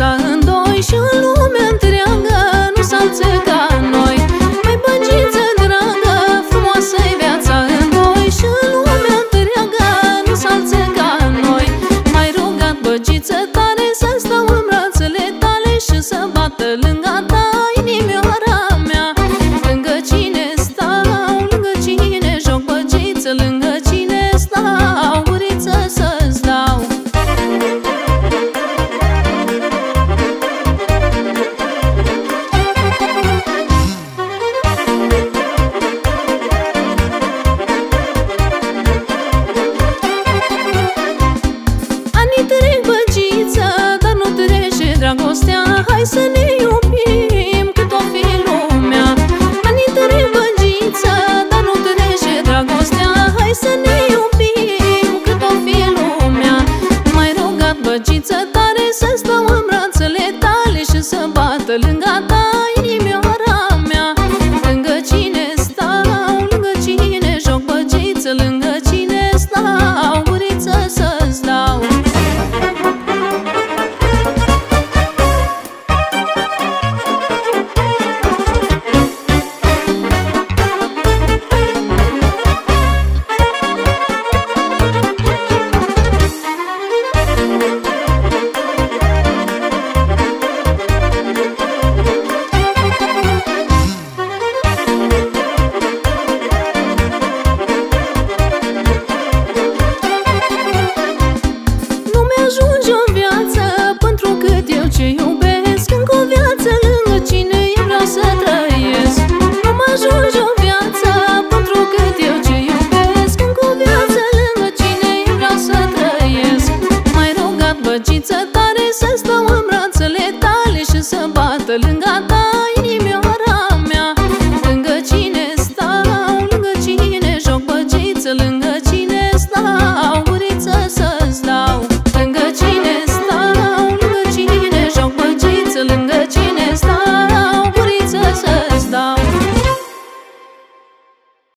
viața în doi și în lumea întreagă. Hai să ne iubim cât o fi lumea. Ani între băgiță, dar nu trece dragostea. Hai să ne iubim cât o fi lumea. Mai rugat băgiță tare să stau în brațele tale Și să bată lângă ta. lângă ta